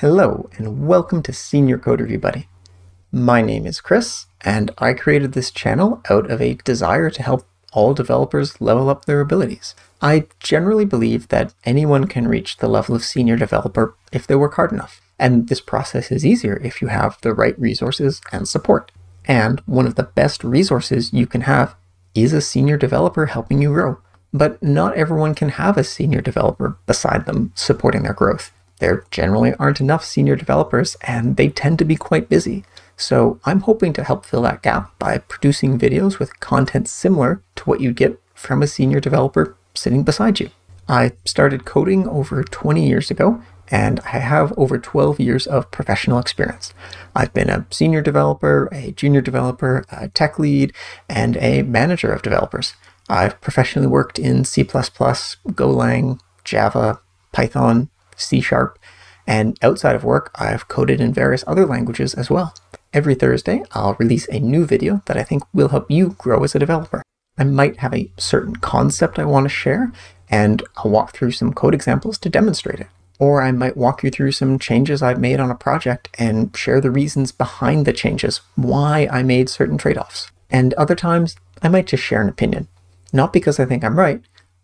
Hello, and welcome to Senior Code Review Buddy. My name is Chris, and I created this channel out of a desire to help all developers level up their abilities. I generally believe that anyone can reach the level of senior developer if they work hard enough, and this process is easier if you have the right resources and support. And one of the best resources you can have is a senior developer helping you grow. But not everyone can have a senior developer beside them supporting their growth. There generally aren't enough senior developers, and they tend to be quite busy. So I'm hoping to help fill that gap by producing videos with content similar to what you'd get from a senior developer sitting beside you. I started coding over 20 years ago, and I have over 12 years of professional experience. I've been a senior developer, a junior developer, a tech lead, and a manager of developers. I've professionally worked in C++, Golang, Java, Python, C Sharp, and outside of work, I've coded in various other languages as well. Every Thursday, I'll release a new video that I think will help you grow as a developer. I might have a certain concept I want to share, and I'll walk through some code examples to demonstrate it. Or I might walk you through some changes I've made on a project and share the reasons behind the changes, why I made certain trade-offs. And other times, I might just share an opinion. Not because I think I'm right,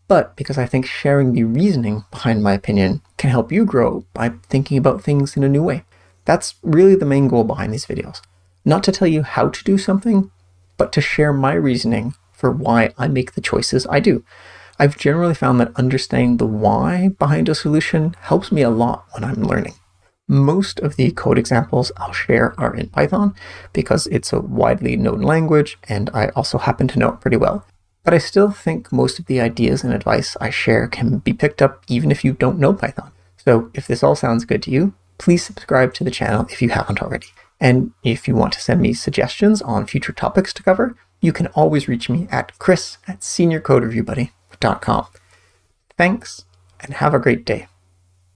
but because I think sharing the reasoning behind my opinion can help you grow by thinking about things in a new way. That's really the main goal behind these videos. Not to tell you how to do something, but to share my reasoning for why I make the choices I do. I've generally found that understanding the why behind a solution helps me a lot when I'm learning. Most of the code examples I'll share are in Python because it's a widely known language and I also happen to know it pretty well. But I still think most of the ideas and advice I share can be picked up even if you don't know Python. So if this all sounds good to you, please subscribe to the channel if you haven't already. And if you want to send me suggestions on future topics to cover, you can always reach me at chris at seniorcodereviewbuddy.com. Thanks, and have a great day.